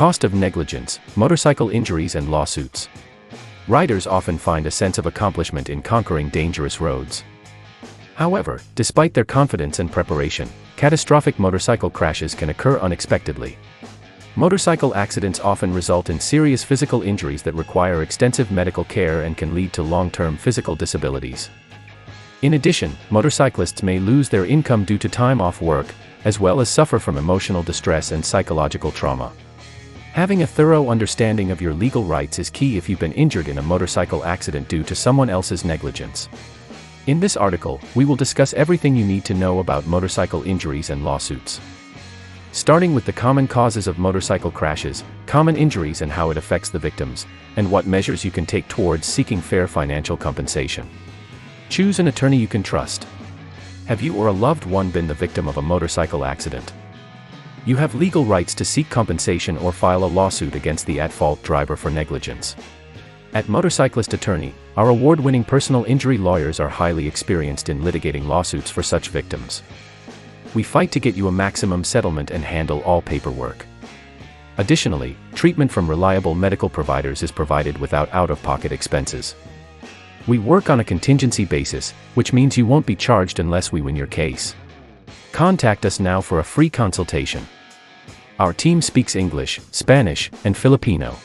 Cost of negligence, motorcycle injuries and lawsuits. Riders often find a sense of accomplishment in conquering dangerous roads. However, despite their confidence and preparation, catastrophic motorcycle crashes can occur unexpectedly. Motorcycle accidents often result in serious physical injuries that require extensive medical care and can lead to long-term physical disabilities. In addition, motorcyclists may lose their income due to time off work, as well as suffer from emotional distress and psychological trauma. Having a thorough understanding of your legal rights is key if you've been injured in a motorcycle accident due to someone else's negligence. In this article, we will discuss everything you need to know about motorcycle injuries and lawsuits. Starting with the common causes of motorcycle crashes, common injuries and how it affects the victims, and what measures you can take towards seeking fair financial compensation. Choose an attorney you can trust. Have you or a loved one been the victim of a motorcycle accident? You have legal rights to seek compensation or file a lawsuit against the at-fault driver for negligence. At Motorcyclist Attorney, our award-winning personal injury lawyers are highly experienced in litigating lawsuits for such victims. We fight to get you a maximum settlement and handle all paperwork. Additionally, treatment from reliable medical providers is provided without out-of-pocket expenses. We work on a contingency basis, which means you won't be charged unless we win your case. Contact us now for a free consultation. Our team speaks English, Spanish, and Filipino.